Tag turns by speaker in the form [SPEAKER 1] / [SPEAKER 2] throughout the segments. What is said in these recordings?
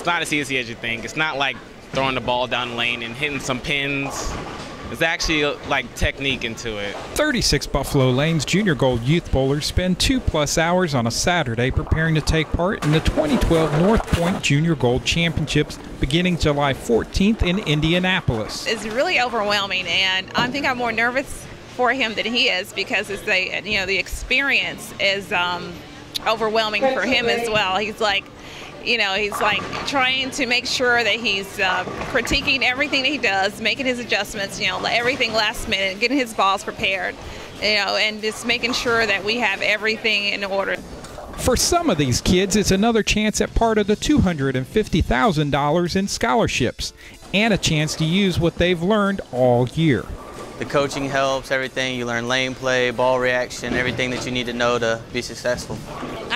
[SPEAKER 1] It's not as easy as you think. It's not like throwing the ball down the lane and hitting some pins. It's actually like technique into it.
[SPEAKER 2] 36 Buffaloe Lanes Junior Gold Youth Bowlers spend two plus hours on a Saturday preparing to take part in the 2012 North Pointe Junior Gold Championships beginning July 14th in Indianapolis.
[SPEAKER 3] It's really overwhelming, and I think I'm more nervous for him than he is because it's the you know the experience is um, overwhelming for him as well. He's like you know, he's like trying to make sure that he's uh, critiquing everything that he does, making his adjustments, you know, everything last minute, getting his balls prepared, you know, and just making sure that we have everything in order.
[SPEAKER 2] For some of these kids, it's another chance at part of the $250,000 in scholarships and a chance to use what they've learned all year.
[SPEAKER 4] The coaching helps, everything. You learn lane play, ball reaction, everything that you need to know to be successful.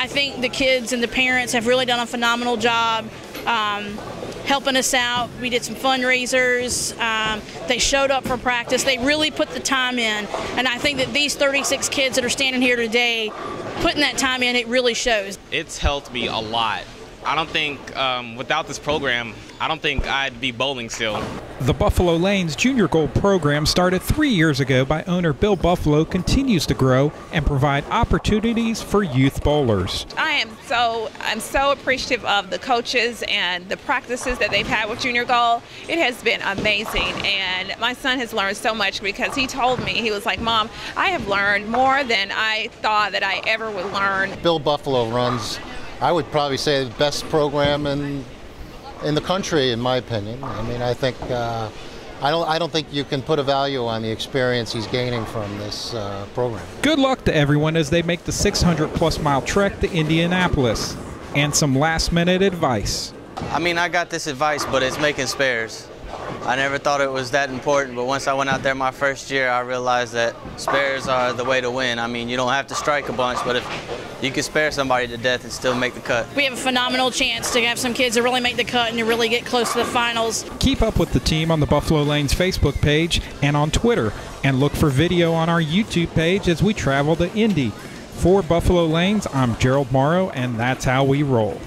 [SPEAKER 5] I think the kids and the parents have really done a phenomenal job um, helping us out. We did some fundraisers. Um, they showed up for practice. They really put the time in. And I think that these 36 kids that are standing here today, putting that time in, it really shows.
[SPEAKER 1] It's helped me a lot. I don't think um, without this program, I don't think I'd be bowling still.
[SPEAKER 2] The Buffaloe Lanes Junior Gold program started three years ago by owner Bill Buffaloe continues to grow and provide opportunities for youth bowlers.
[SPEAKER 3] I am so I'm so appreciative of the coaches and the practices that they've had with Junior Gold. It has been amazing and my son has learned so much because he told me he was like, "Mom, I have learned more than I thought that I ever would learn."
[SPEAKER 6] Bill Buffaloe runs I would probably say the best program in in the country, in my opinion. I mean, I think uh, I don't I don't think you can put a value on the experience he's gaining from this uh, program.
[SPEAKER 2] Good luck to everyone as they make the 600 plus mile trek to Indianapolis, and some last minute advice.
[SPEAKER 4] I mean, I got this advice, but it's making spares. I never thought it was that important, but once I went out there my first year, I realized that spares are the way to win. I mean, you don't have to strike a bunch, but if you can spare somebody to death and still make the cut.
[SPEAKER 5] We have a phenomenal chance to have some kids that really make the cut and to really get close to the finals.
[SPEAKER 2] Keep up with the team on the Buffaloe Lanes Facebook page and on Twitter, and look for video on our YouTube page as we travel to Indy. For Buffaloe Lanes, I'm Gerald Morrow, and that's how we roll.